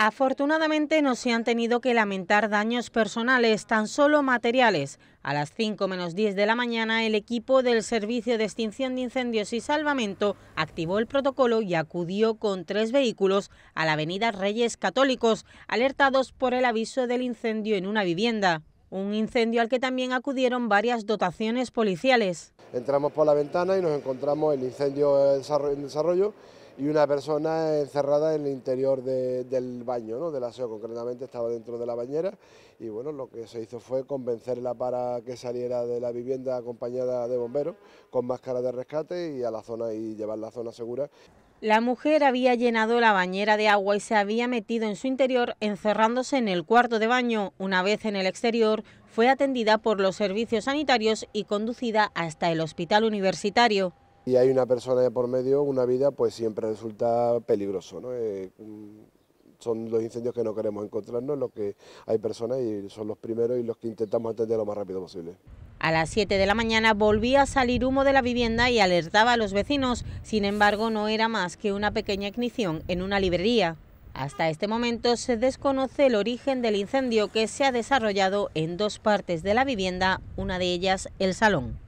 Afortunadamente no se han tenido que lamentar daños personales, tan solo materiales. A las 5 menos 10 de la mañana, el equipo del Servicio de Extinción de Incendios y Salvamento activó el protocolo y acudió con tres vehículos a la avenida Reyes Católicos, alertados por el aviso del incendio en una vivienda. Un incendio al que también acudieron varias dotaciones policiales. Entramos por la ventana y nos encontramos el incendio en desarrollo y una persona encerrada en el interior del baño, ¿no? del aseo concretamente, estaba dentro de la bañera y bueno, lo que se hizo fue convencerla para que saliera de la vivienda acompañada de bomberos con máscara de rescate y a la zona y llevar la zona segura. La mujer había llenado la bañera de agua y se había metido en su interior encerrándose en el cuarto de baño. Una vez en el exterior, fue atendida por los servicios sanitarios y conducida hasta el hospital universitario y hay una persona de por medio, una vida, pues siempre resulta peligroso. ¿no? Eh, son los incendios que no queremos encontrarnos, los que hay personas y son los primeros y los que intentamos atender lo más rápido posible. A las 7 de la mañana volvía a salir humo de la vivienda y alertaba a los vecinos, sin embargo no era más que una pequeña ignición en una librería. Hasta este momento se desconoce el origen del incendio que se ha desarrollado en dos partes de la vivienda, una de ellas el salón.